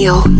You.